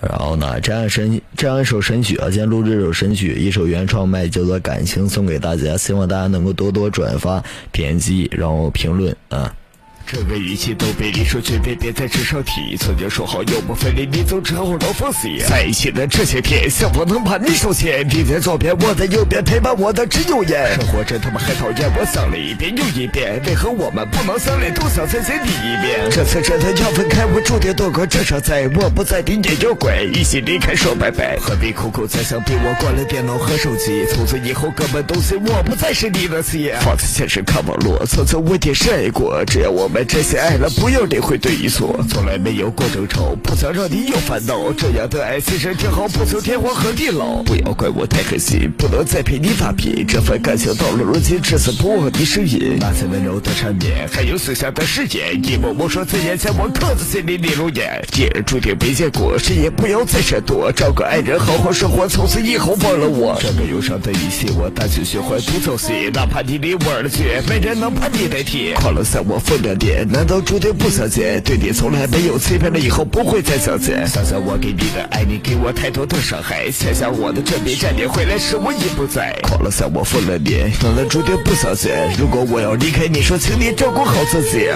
然后呢，这样神这样一首神曲啊，今天录这首神曲，一首原创麦，叫做《感情》，送给大家，希望大家能够多多转发、点击，然后评论啊。这个一切都被你说，绝别别在纸上提。曾经说好永不分离，你走之后都放肆。在一起的这些天，幸福能把你手牵。你在左边，我在右边，陪伴我的只有烟。生活真他妈很讨厌，我想了一遍又一遍，为何我们不能相恋，都想再见你一面？这次真的要分开，我注定躲过这场灾。我不在，你也有怪，一起离开说拜拜。何必苦苦再想？逼我关了电脑和手机，从此以后各奔东西我不再是你的妻。放弃现实看网络，曾曾我也是爱过，只要我们。真心爱了，不要理会对与错，从来没有过争吵，不想让你有烦恼。这样的爱其实挺好，不求天荒和地老。不要怪我太狠心，不能再陪你打拼。这份感情到了如今，至死不忘你声音。那些温柔的缠绵，还有剩下的誓言，一幕幕说在眼前，我刻在心里里如烟。既然注定没结果，谁也不要再闪躲，找个爱人好好生活，从此以后忘了我。这个忧伤的语气，我大气循环独走心，哪怕你离我而去，没人能把你代替。狂了散，我疯了难道注定不相见？对你从来没有欺骗了，以后不会再相见。想想我给你的爱，你给我太多的伤害。想想我的真命站，你回来时我已不在。狂了散，我疯了癫。难道注定不相见？如果我要离开你，说请你照顾好自己。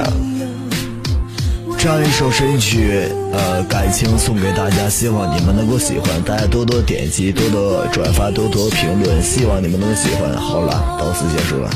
这样一首神曲，呃，感情送给大家，希望你们能够喜欢。大家多多点击，多多转发，多多评论，希望你们能喜欢。好了，到此结束了。